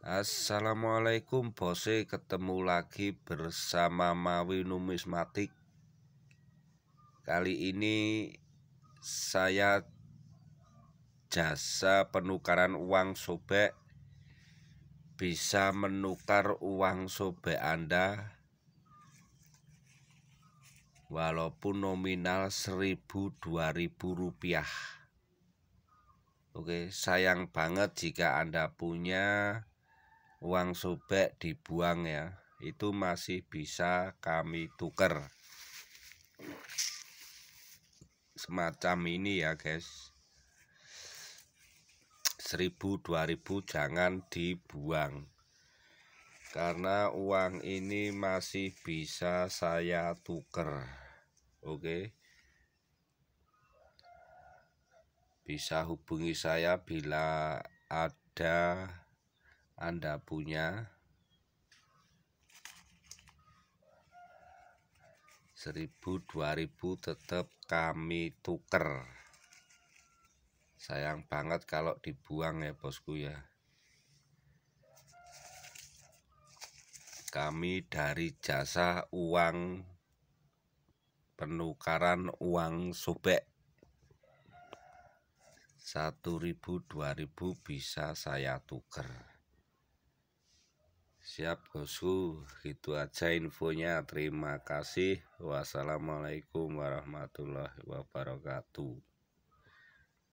Assalamualaikum bose ketemu lagi bersama Mawi Numismatik. Kali ini saya jasa penukaran uang sobek. Bisa menukar uang sobek Anda. Walaupun nominal 1000 2000 rupiah. Oke sayang banget jika Anda punya uang sobek dibuang ya itu masih bisa kami tuker. Semacam ini ya guys. 1000 2000 jangan dibuang. Karena uang ini masih bisa saya tuker oke? Bisa hubungi saya bila ada anda punya seribu dua ribu tetap kami tuker. Sayang banget kalau dibuang ya bosku ya. Kami dari jasa uang penukaran uang sobek. 1000 2000 bisa saya tuker Siap bosku, itu aja infonya. Terima kasih. Wassalamualaikum warahmatullahi wabarakatuh.